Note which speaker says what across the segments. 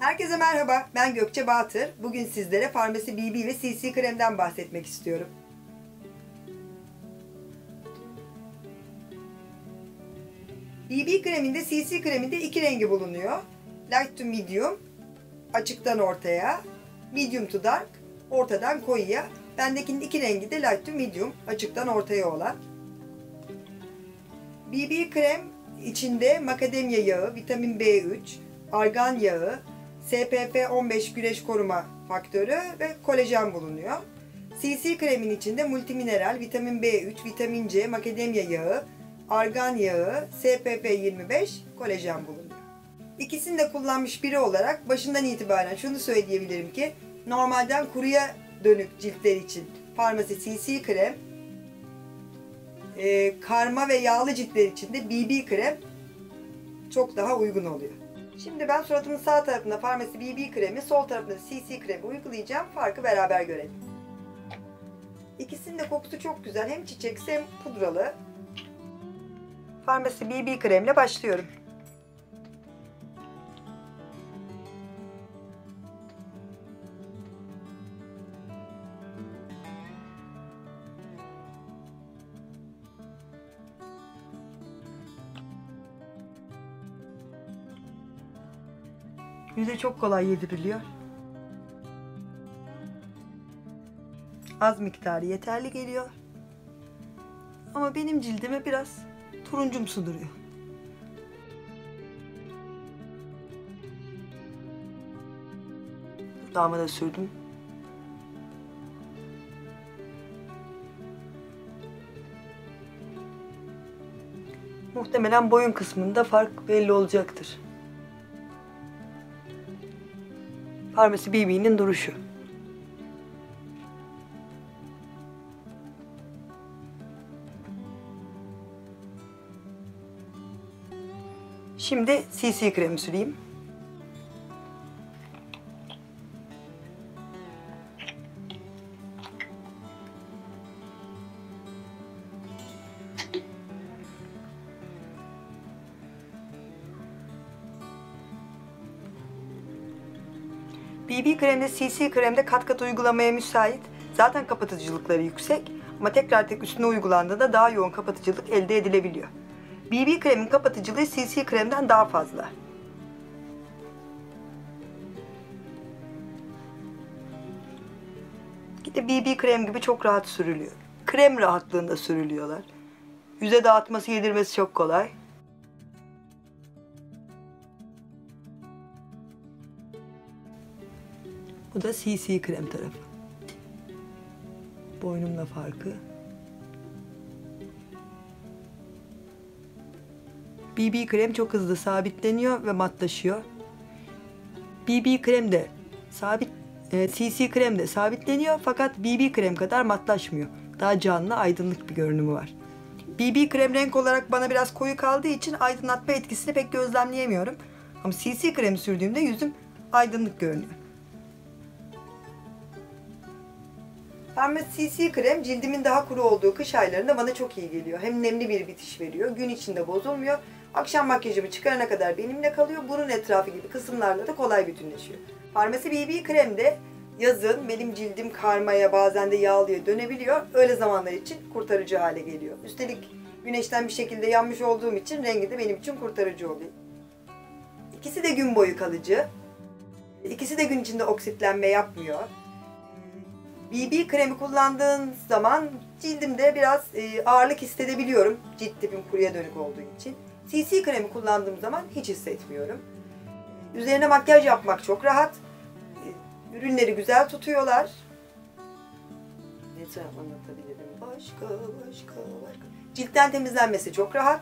Speaker 1: Herkese merhaba, ben Gökçe Batır. Bugün sizlere Farmasi BB ve CC kremden bahsetmek istiyorum. BB kreminde CC kreminde iki rengi bulunuyor. Light to medium, açıktan ortaya, medium to dark, ortadan koyuya. Bendekinin iki rengi de light to medium, açıktan ortaya olan. BB krem içinde makademya yağı, vitamin B3, argan yağı, SPF 15 güneş koruma faktörü ve kolajen bulunuyor. CC kremin içinde multimineral, vitamin B3, vitamin C, makademya yağı, argan yağı, SPF 25, kolajen bulunuyor. İkisini de kullanmış biri olarak başından itibaren şunu söyleyebilirim ki normalden kuruya dönük ciltler için farmasi CC krem, e, karma ve yağlı ciltler için de BB krem çok daha uygun oluyor. Şimdi ben suratımın sağ tarafında farmasi BB kremi, sol tarafında CC kremi uygulayacağım. Farkı beraber görelim. İkisinin de kokusu çok güzel. Hem çiçeksi hem pudralı. Farmasi BB kremle başlıyorum. Yüze çok kolay yediriliyor. Az miktarı yeterli geliyor. Ama benim cildime biraz turuncumsu duruyor. Dudağıma da sürdüm. Muhtemelen boyun kısmında fark belli olacaktır. Farmasi BB'nin duruşu. Şimdi CC kremi süreyim. BB kremde CC kremde kat kat uygulamaya müsait. Zaten kapatıcılıkları yüksek ama tekrar tek üstüne uygulandığında daha yoğun kapatıcılık elde edilebiliyor. BB kremin kapatıcılığı CC kremden daha fazla. Gide BB krem gibi çok rahat sürülüyor. Krem rahatlığında sürülüyorlar. Yüze dağıtması, yedirmesi çok kolay. Bu da CC krem tarafı. Boynumla farkı. BB krem çok hızlı sabitleniyor ve matlaşıyor. BB krem de sabit e, CC krem de sabitleniyor fakat BB krem kadar matlaşmıyor. Daha canlı, aydınlık bir görünümü var. BB krem renk olarak bana biraz koyu kaldığı için aydınlatma etkisini pek gözlemleyemiyorum. Ama CC krem sürdüğümde yüzüm aydınlık görünüyor. Pembe CC krem cildimin daha kuru olduğu kış aylarında bana çok iyi geliyor. Hem nemli bir bitiş veriyor, gün içinde bozulmuyor. Akşam makyajımı çıkarana kadar benimle kalıyor. Burun etrafı gibi kısımlarla da kolay bütünleşiyor. Farmasi BB krem de yazın benim cildim karmaya bazen de yağlıya dönebiliyor. Öyle zamanlar için kurtarıcı hale geliyor. Üstelik güneşten bir şekilde yanmış olduğum için rengi de benim için kurtarıcı oluyor. İkisi de gün boyu kalıcı. İkisi de gün içinde oksitlenme yapmıyor. BB kremi kullandığın zaman cildimde biraz e, ağırlık hissedebiliyorum. Cilt tipim kuruya dönük olduğu için. CC kremi kullandığım zaman hiç hissetmiyorum. Üzerine makyaj yapmak çok rahat. E, ürünleri güzel tutuyorlar. Ne anlatabilirim? Başka, başka, başka. Ciltten temizlenmesi çok rahat.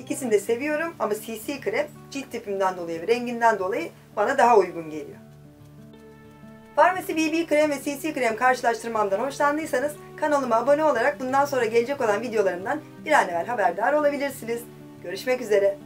Speaker 1: İkisini de seviyorum ama CC krem cilt tipimden dolayı ve renginden dolayı bana daha uygun geliyor. Farmasi BB krem ve CC krem karşılaştırmamdan hoşlandıysanız kanalıma abone olarak bundan sonra gelecek olan videolarımdan bir an evvel haberdar olabilirsiniz. Görüşmek üzere.